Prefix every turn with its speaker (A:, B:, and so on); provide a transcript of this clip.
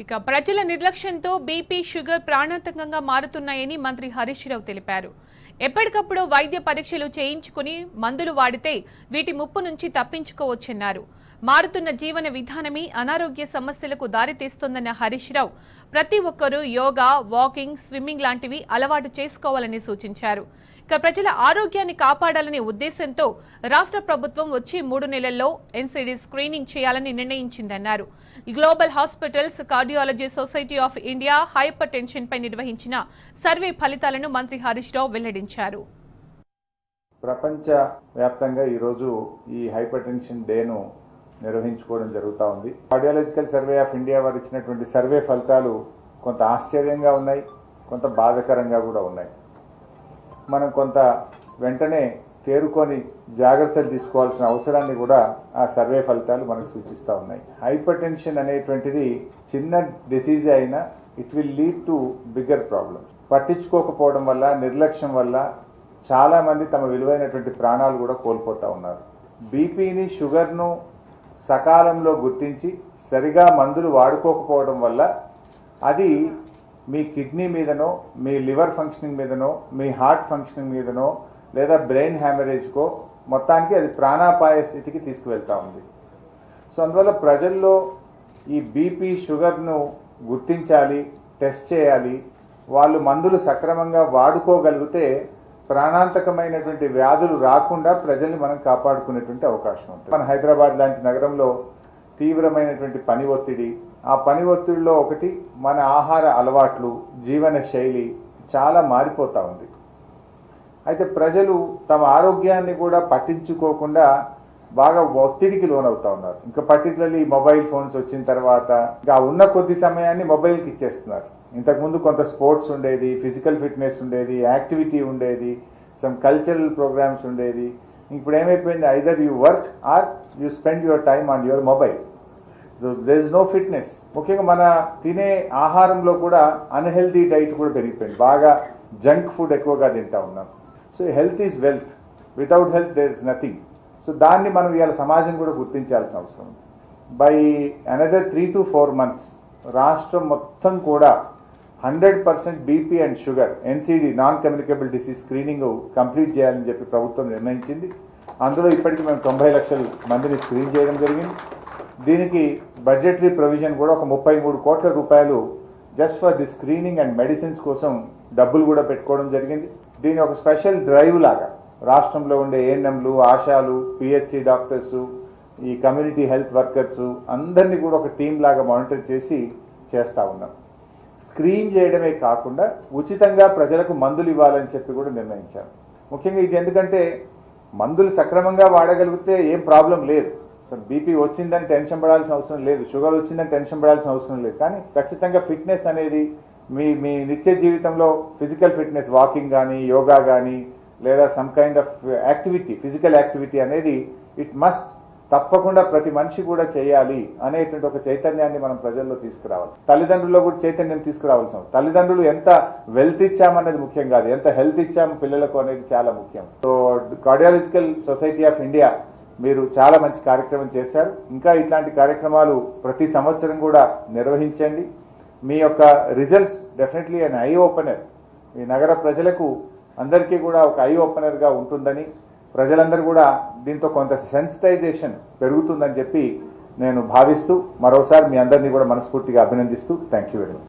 A: ఇక ప్రజల నిర్లక్ష్యంతో బీపీ షుగర్ ప్రాణాంతకంగా మారుతున్నాయని మంత్రి హరీష్ రావు తెలిపారు. ఎప్పటికప్పుడు వైద్య పరీక్షలు చేయించుకుని మందులు వాడితే వీటి ముప్పు నుంచి తప్పించుకోవచ్చన్నారు. మారుతున్న జీవన విధానమే అనారోగ్య సమస్యలకు దారితీస్తోందన్న హరీష్ రావు ప్రతి ఒక్కరూ యోగా వాకింగ్ స్విమ్మింగ్ లాంటివి అలవాటు చేసుకోవాలని సూచించారు. ఇక ప్రజల ఆరోగ్యాన్ని కాపాడాలనే ఉద్దేశంతో రాష్ట్ర ప్రభుత్వం వచ్చే మూడు నెలల్లో ఎన్సీడీ స్క్రీనింగ్ చేయాలని నిర్ణయించిందన్నారు. Global hospitals cardiology society of India hypertension పై నిర్వహించిన సర్వే ఫలితాలను మంత్రి హరీష్ రావు వెల్లడించారు.
B: ప్రపంచ వ్యాప్తంగా ఈరోజు ఈ హైపర్ టెన్షన్ డేను నిర్వహించుకోవడం జరుగుతూ ఉంది. కార్డియాలజికల్ సర్వే ఆఫ్ ఇండియా వారు ఇచ్చినటువంటి సర్వే ఫలితాలు కొంత ఆశ్చర్యంగా ఉన్నాయి కొంత బాధకరంగా కూడా ఉన్నాయి. మనం కొంత వెంటనే తేరుకొని జాగ్రత్తలు తీసుకోవాల్సిన అవసరాన్ని కూడా ఆ సర్వే ఫలితాలు మనకు సూచిస్తూ ఉన్నాయి. హైపర్ టెన్షన్ అనేటువంటిది చిన్న డిసీజ్ అయినా it will lead to bigger problem పట్టించుకోకపోవడం వల్ల నిర్లక్ష్యం వల్ల చాలా మంది తమ విలువైనటువంటి ప్రాణాలు కూడా కోల్పోతా ఉన్నారు. బీపీని షుగర్ను సకాలంలో గుర్తించి సరిగా మందులు వాడుకోకపోవడం వల్ల అది మీ కిడ్నీ మీదనో మీ లివర్ ఫంక్షనింగ్ మీదనో మీ హార్ట్ ఫంక్షనింగ్ మీదనో లేదా బ్రెయిన్ హ్యామరేజ్కో మొత్తానికి అది ప్రాణాపాయ స్థితికి తీసుకువెళ్తా ఉంది. సో అందువల్ల ప్రజల్లో ఈ బీపీ షుగర్ను గుర్తించాలి టెస్ట్ చేయాలి. వాళ్ళు మందులు సక్రమంగా వాడుకోగలిగితే ప్రాణాంతకమైనటువంటి వ్యాధులు రాకుండా ప్రజల్ని మనం కాపాడుకునేటువంటి అవకాశం ఉంటుంది. మన హైదరాబాద్ లాంటి నగరంలో తీవ్రమైనటువంటి పని ఒత్తిడి ఆ పని ఒత్తిడిలో ఒకటి మన ఆహార అలవాట్లు జీవన శైలి చాలా మారిపోతా ఉంది. అయితే ప్రజలు తమ ఆరోగ్యాన్ని కూడా పట్టించుకోకుండా బాగా ఒత్తిడికి లోనవుతా ఉన్నారు. ఇంకా పర్టికులర్లీ మొబైల్ ఫోన్స్ వచ్చిన తర్వాత ఇంకా ఉన్న కొద్ది సమయాన్ని మొబైల్కి ఇచ్చేస్తున్నారు. ఇంతకుముందు కొంత స్పోర్ట్స్ ఉండేది ఫిజికల్ ఫిట్నెస్ ఉండేది యాక్టివిటీ ఉండేది సమ్ కల్చరల్ ప్రోగ్రామ్స్ ఉండేది. ఇప్పుడు ఏమైపోయింది either you work or you spend your time on your mobile there is no fitness ముఖ్యంగా మన తినే ఆహారంలో కూడా అన్హెల్దీ డైట్ కూడా పెరిగిపోయింది. బాగా జంక్ ఫుడ్ ఎక్కువగా తింటా ఉన్నాం. So health is wealth without health there is nothing so దాన్ని మనం ఇవాళ సమాజం కూడా గుర్తించాల్సిన అవసరం ఉంది. By another three to four months రాష్ట్రం మొత్తం కూడా hundred percent BP and sugar NCD non communicable disease screening complete చేయాలని చెప్పి ప్రభుత్వం నిర్ణయించింది. అందులో ఇప్పటికి మేము తొంభై లక్షల మందిని స్క్రీన్ చేయడం జరిగింది. దీనికి బడ్జెటరీ ప్రొవిజన్ కూడా ఒక ముప్పై మూడు కోట్ల రూపాయలు just for the screening and medicines కోసం డబ్బులు కూడా పెట్టుకోవడం జరిగింది. దీని ఒక స్పెషల్ డ్రైవ్ లాగా రాష్ట్రంలో ఉండే ఏఎన్ఎంలు ఆశాలు పిహెచ్సి డాక్టర్స్ ఈ కమ్యూనిటీ హెల్త్ వర్కర్స్ అందరినీ కూడా ఒక టీం లాగా మానిటర్ చేసి చేస్తా ఉన్నాం. స్క్రీన్ చేయడమే కాకుండా ఉచితంగా ప్రజలకు మందులు ఇవ్వాలని చెప్పి కూడా నిర్ణయించాం. ముఖ్యంగా ఇది ఎందుకంటే మందులు సక్రమంగా వాడగలిగితే ఏం ప్రాబ్లం లేదు. సో బీపీ వచ్చిందని టెన్షన్ పడాల్సిన అవసరం లేదు. షుగర్ వచ్చిందని టెన్షన్ పడాల్సిన అవసరం లేదు. కానీ ఖచ్చితంగా ఫిట్నెస్ అనేది మీ మీ నిత్య జీవితంలో ఫిజికల్ ఫిట్నెస్ వాకింగ్ కానీ యోగా కానీ లేదా some kind of activity physical activity అనేది ఇట్ మస్ట్ తప్పకుండా ప్రతి మనిషి కూడా చేయాలి అనేటువంటి ఒక చైతన్యాన్ని మనం ప్రజల్లో తీసుకురావాలి. తల్లిదండ్రుల్లో కూడా చైతన్యం తీసుకురావాల్సిన తల్లిదండ్రులు ఎంత వెల్త్ ఇచ్చామనేది ముఖ్యం కాదు. ఎంత హెల్త్ ఇచ్చాము పిల్లలకు అనేది చాలా ముఖ్యం. So cardiological society of India మీరు చాలా మంచి కార్యక్రమం చేశారు. ఇంకా ఇట్లాంటి కార్యక్రమాలు ప్రతి సంవత్సరం కూడా నిర్వహించండి. మీ యొక్క results definitely an eye opener మీ నగర ప్రజలకు అందరికీ కూడా ఒక ఐ ఓపెనర్గా ఉంటుందని ప్రజలందరూ కూడా దీంతో కొంత సెన్సిటైజేషన్ పెరుగుతుందని చెప్పి నేను భావిస్తూ మరోసారి మీ అందరినీ కూడా మనస్ఫూర్తిగా అభినందిస్తూ థ్యాంక్ యూ వెరీ మచ్